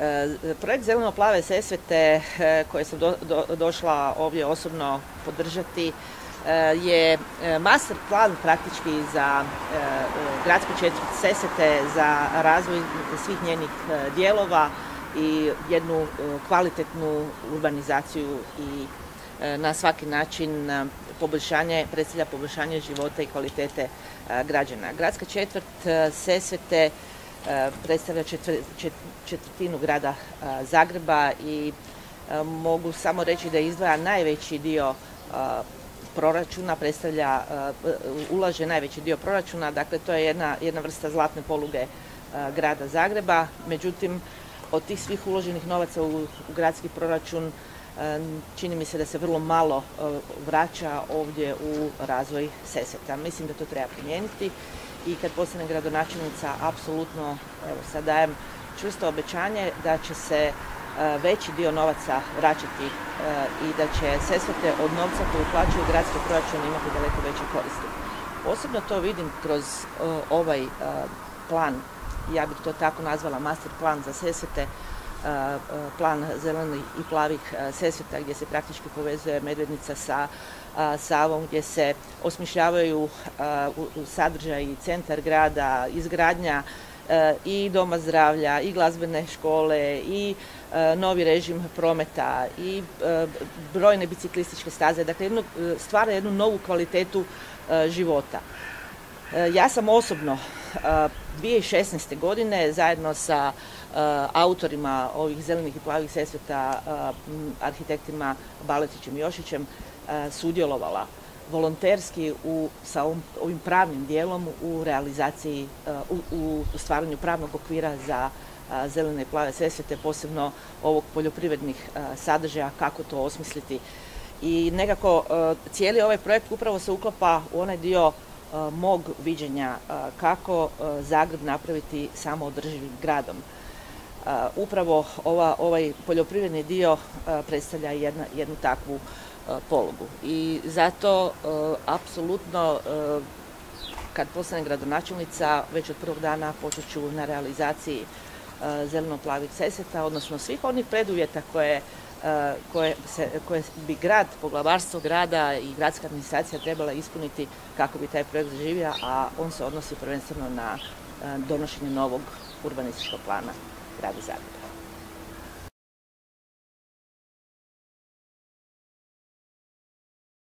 E, projekt Zeleno-plave Sesvete e, koje sam došla ovdje osobno podržati e, je master plan praktički za gradsku četvrt Sesvete, za razvoj svih njenih dijelova i jednu kvalitetnu urbanizaciju i na svaki način poboljšanje, predstavlja poboljšanje života i kvalitete građana. Gradska četvrt Sesvete predstavlja četvrtinu grada e, Zagreba i e, mogu samo reći da izdvaja najveći dio proračuna, predstavlja, ulaže najveći dio proračuna, dakle to je jedna, jedna vrsta zlatne poluge grada Zagreba. Međutim, od tih svih uloženih novaca u, gradski proračun čini mi se da se vrlo malo vraća ovdje u razvoj Seseta. Mislim da to treba primijeniti i kad postane gradonačelnica apsolutno, evo sad dajem čvrsto obećanje da će se e, veći dio novaca vraćati e, i da će Sesvete od novca koji uplaćuju gradski proračun imati daleko veće koristi. Posebno to vidim kroz e, ovaj plan, ja bih to tako nazvala master plan za Sesvete, plan zelenih i plavih Sesveta gdje se praktički povezuje Medvednica sa Savom gdje se osmišljavaju sadržaj i centar grada, izgradnja i doma zdravlja i glazbene škole i novi režim prometa i brojne biciklističke staze. Dakle, stvara jednu novu kvalitetu života. Ja sam osobno 2016. godine zajedno sa autorima ovih zelenih i plavih sesveta, arhitektima Baletićem i Jošićem, sudjelovala volonterski u, sa ovim pravnim dijelom u realizaciji, u, stvaranju pravnog okvira za zelene i plave sesvete, posebno ovog poljoprivrednih sadržaja, kako to osmisliti. I nekako cijeli ovaj projekt upravo se uklapa u onaj dio mog viđenja kako Zagreb napraviti samoodrživim gradom. Upravo ovaj poljoprivredni dio predstavlja jednu takvu pologu. I zato apsolutno kad postanem gradonačelnica, već od prvog dana počet ću na realizaciji zeleno-plavih seseta, odnosno svih onih preduvjeta koje koje, se, koje bi grad, poglavarstvo grada i gradska administracija trebala ispuniti kako bi taj projekt zaživio, a on se odnosi prvenstveno na donošenje novog urbanističkog plana grada Zagreba.